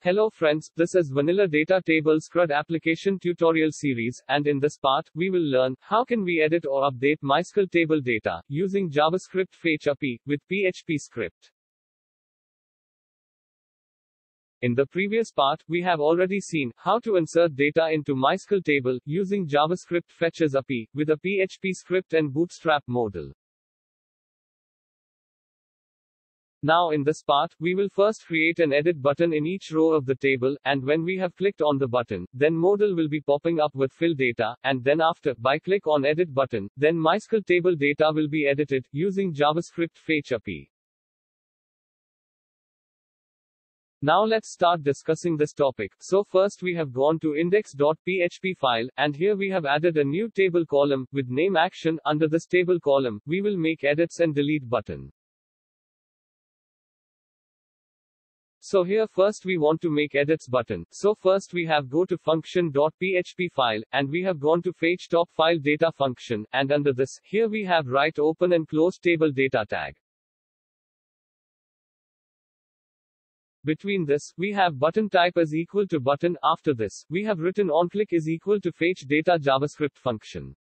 Hello friends, this is Vanilla Data Tables CRUD application tutorial series, and in this part, we will learn how can we edit or update MySQL table data using JavaScript Fetch API with PHP script. In the previous part, we have already seen how to insert data into MySQL table using JavaScript Fetches API with a PHP script and Bootstrap modal. Now in this part, we will first create an edit button in each row of the table, and when we have clicked on the button, then modal will be popping up with fill data, and then after, by click on edit button, then MySQL table data will be edited, using JavaScript Fetch API. Now let's start discussing this topic. So first we have gone to index.php file, and here we have added a new table column, with name action, under this table column, we will make edits and delete button. So here first we want to make edits button. So first we have go to function.php file, and we have gone to fetch top file data function, and under this, here we have write open and close table data tag. Between this, we have button type is equal to button. After this, we have written onClick is equal to fetch data JavaScript function.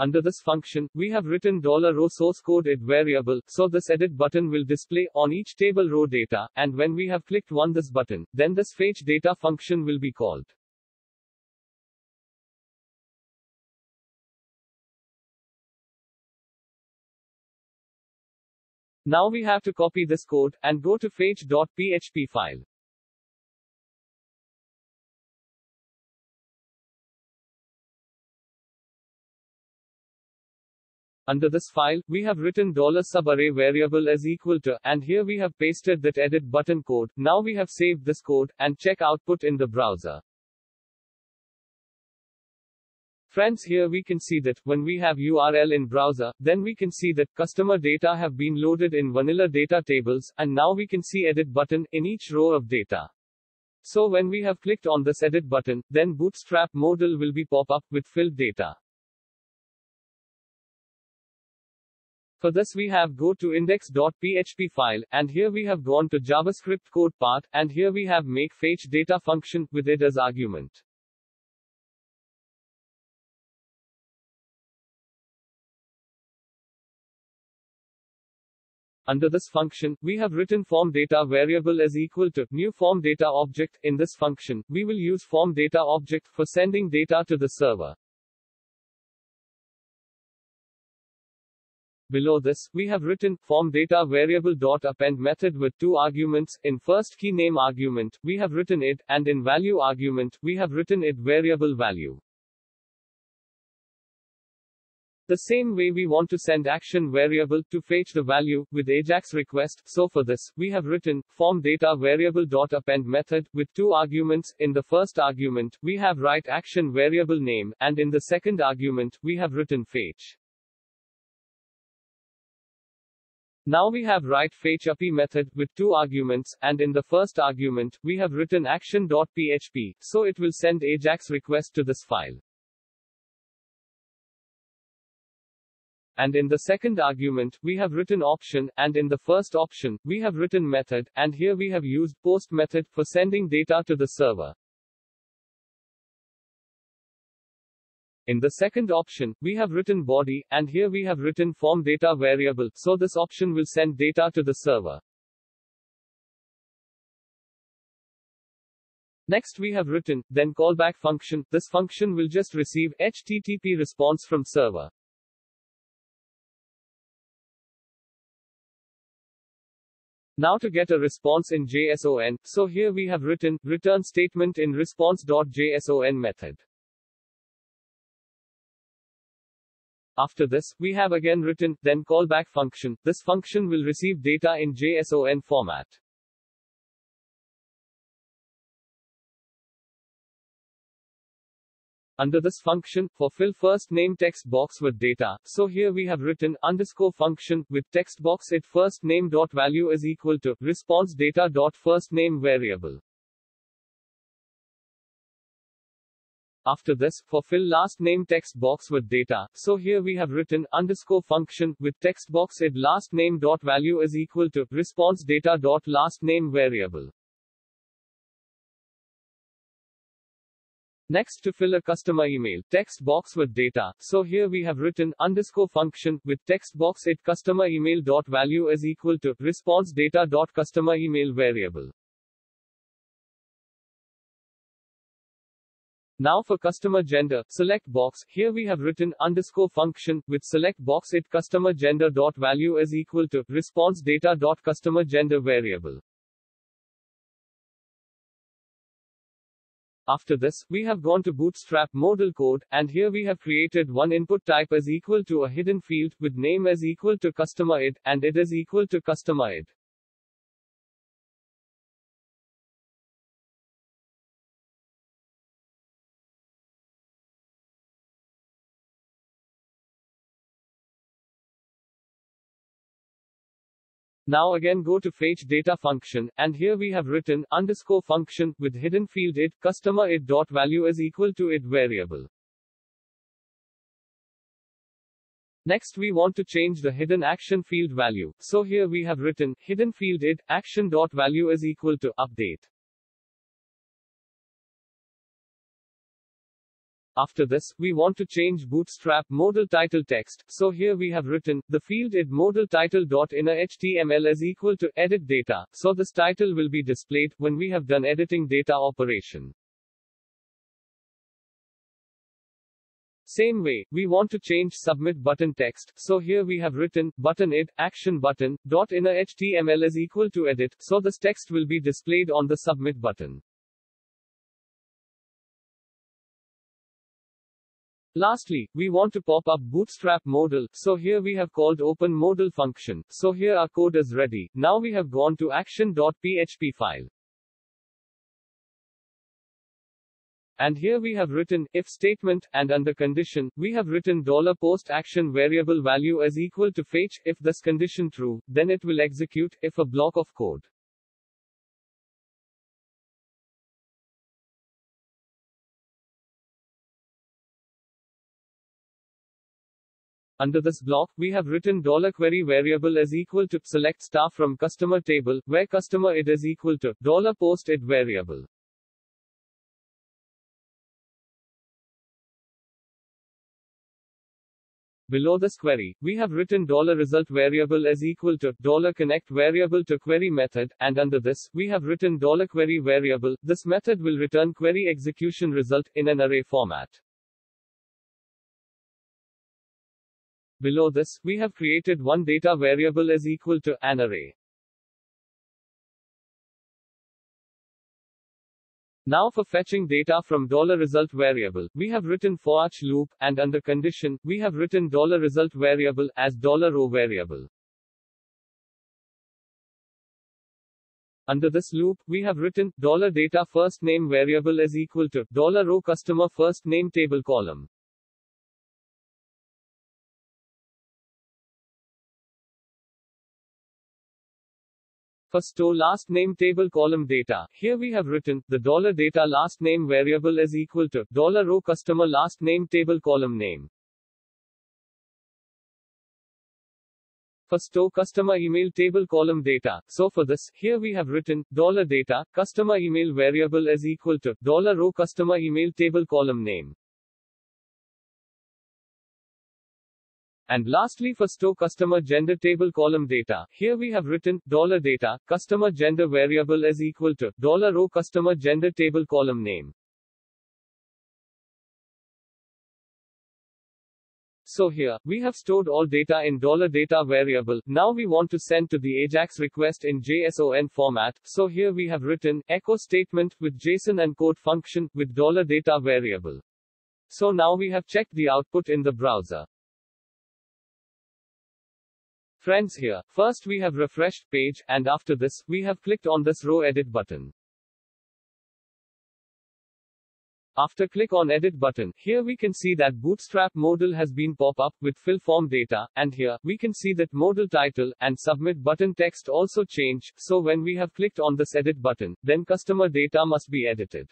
Under this function, we have written $row source code id variable, so this edit button will display on each table row data, and when we have clicked on this button, then this fetch data function will be called. Now we have to copy this code, and go to fetch.php file. Under this file, we have written $subarray variable as equal to, and here we have pasted that edit button code. Now we have saved this code, and check output in the browser. Friends here we can see that, when we have URL in browser, then we can see that, customer data have been loaded in vanilla data tables, and now we can see edit button, in each row of data. So when we have clicked on this edit button, then Bootstrap modal will be pop up, with filled data. For this we have go to index.php file, and here we have gone to JavaScript code part, and here we have make fetch data function, with it as argument. Under this function, we have written form data variable as equal to new form data object. In this function, we will use form data object for sending data to the server. Below this, we have written form data variable dot append method with two arguments. In first key name argument, we have written id, and in value argument, we have written id variable value. The same way we want to send action variable to fetch the value with Ajax request. So for this, we have written form data variable dot append method with two arguments. In the first argument, we have write action variable name, and in the second argument, we have written fetch. Now we have API method with two arguments, and in the first argument, we have written action.php, so it will send Ajax request to this file. And in the second argument, we have written option, and in the first option, we have written method, and here we have used post method for sending data to the server. In the second option, we have written body, and here we have written form data variable, so this option will send data to the server. Next we have written, then callback function, this function will just receive HTTP response from server. Now to get a response in JSON, so here we have written, return statement in response.json method. After this, we have again written, then callback function. This function will receive data in JSON format. Under this function, for fill first name text box with data, so here we have written underscore function with text box it first name dot value is equal to response data dot first name variable. After this, for fill last name text box with data, so here we have written underscore function with text box id last name dot value is equal to response data dot last name variable. Next to fill a customer email text box with data, so here we have written underscore function with text box id customer email dot value is equal to response data dot customer email variable. Now for customer gender, select box, here we have written underscore function, with select box it customer gender dot value is equal to response data dot customer gender variable. After this, we have gone to Bootstrap modal code, and here we have created one input type as equal to a hidden field, with name as equal to customer id, and it is equal to customer id. Now again go to fetch data function, and here we have written underscore function with hidden field id customer id dot value is equal to id variable. Next we want to change the hidden action field value, so here we have written hidden field id action dot value is equal to update. After this, we want to change Bootstrap modal title text, so here we have written, the field id modal title dot inner HTML is equal to edit data, so this title will be displayed when we have done editing data operation. Same way, we want to change submit button text, so here we have written, button id, action button, dot inner HTML is equal to edit, so this text will be displayed on the submit button. Lastly, we want to pop up Bootstrap modal, so here we have called open modal function. So here our code is ready. Now we have gone to action.php file. And here we have written if statement, and under condition, we have written dollar $post action variable value is equal to fetch. If this condition true, then it will execute, if a block of code. Under this block, we have written dollar $query variable as equal to select star from customer table, where customer id is equal to dollar $post id variable. Below this query, we have written dollar $result variable as equal to dollar $connect variable to query method, and under this, we have written dollar $query variable. This method will return query execution result in an array format. Below this, we have created one data variable as equal to an array. Now for fetching data from dollar $result variable, we have written for each loop, and under condition, we have written dollar $result variable as $row variable. Under this loop, we have written dollar $data first name variable is equal to dollar $row customer first name table column. For store last name table column data, here we have written, the dollar $data last name variable is equal to dollar $row customer last name table column name. For store customer email table column data, so for this, here we have written, dollar $data, customer email variable is equal to dollar $row customer email table column name. And lastly for store customer gender table column data, here we have written dollar $data, customer gender variable is equal to dollar $row customer gender table column name. So here, we have stored all data in dollar $data variable. Now we want to send to the AJAX request in JSON format. So here we have written echo statement with JSON encode function with dollar $data variable. So now we have checked the output in the browser. Friends here, first we have refreshed page, and after this, we have clicked on this row edit button. After click on edit button, here we can see that Bootstrap modal has been pop up with fill form data, and here, we can see that modal title, and submit button text also change, so when we have clicked on this edit button, then customer data must be edited.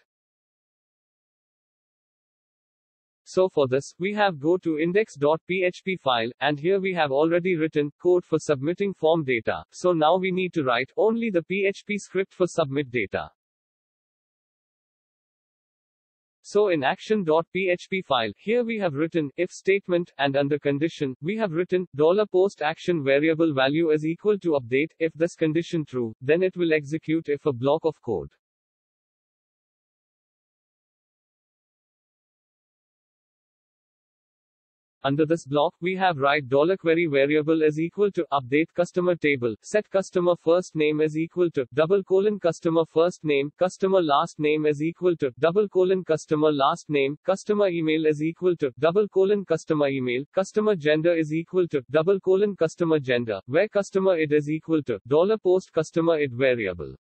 So for this, we have go to index.php file, and here we have already written code for submitting form data. So now we need to write only the PHP script for submit data. So in action.php file, here we have written if statement, and under condition, we have written dollar $post action variable value is equal to update. If this condition true, then it will execute if a block of code. Under this block, we have write dollar $query variable is equal to update customer table, set customer first name is equal to double colon customer first name, customer last name is equal to double colon customer last name, customer email is equal to double colon customer email, customer gender is equal to double colon customer gender, where customer id is equal to dollar $post customer id variable.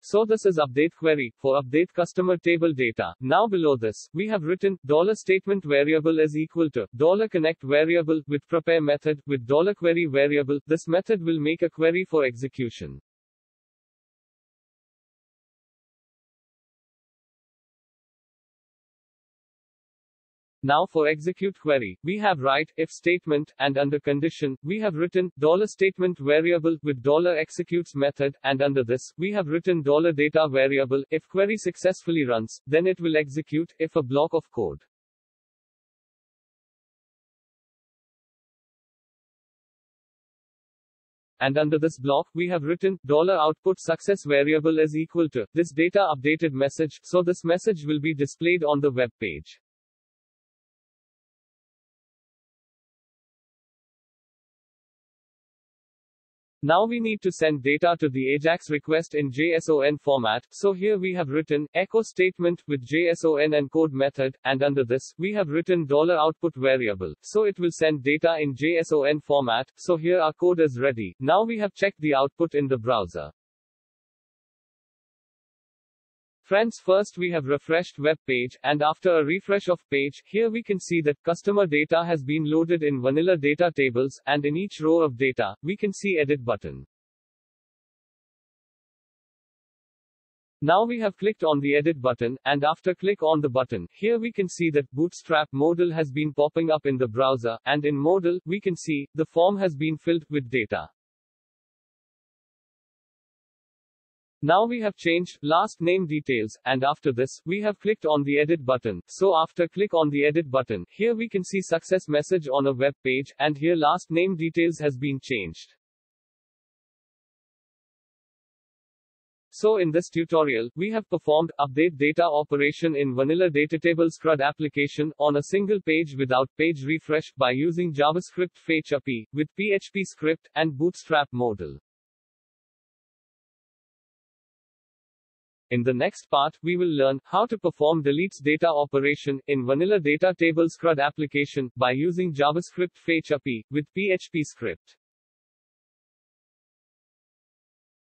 So this is update query for update customer table data. Now below this, we have written dollar statement variable is equal to dollar connect variable with prepare method with dollar query variable. This method will make a query for execution. Now for execute query, we have write if statement, and under condition, we have written dollar statement variable with dollar executes method, and under this, we have written dollar data variable. If query successfully runs, then it will execute if a block of code. And under this block, we have written dollar $output success variable is equal to this data updated message, so this message will be displayed on the web page. Now we need to send data to the AJAX request in JSON format, so here we have written echo statement with JSON encode method, and under this, we have written dollar $output variable, so it will send data in JSON format, so here our code is ready. Now we have checked the output in the browser. Friends first we have refreshed web page, and after a refresh of page, here we can see that customer data has been loaded in vanilla data tables, and in each row of data, we can see edit button. Now we have clicked on the edit button, and after click on the button, here we can see that Bootstrap modal has been popping up in the browser, and in modal, we can see, the form has been filled with data. Now we have changed last name details, and after this, we have clicked on the edit button. So after click on the edit button, here we can see success message on a web page, and here last name details has been changed. So in this tutorial, we have performed update data operation in vanilla datatable CRUD application on a single page without page refresh by using JavaScript fetch API with PHP script and Bootstrap modal. In the next part, we will learn how to perform deletes data operation in vanilla data table CRUD application by using JavaScript fetch API with PHP script.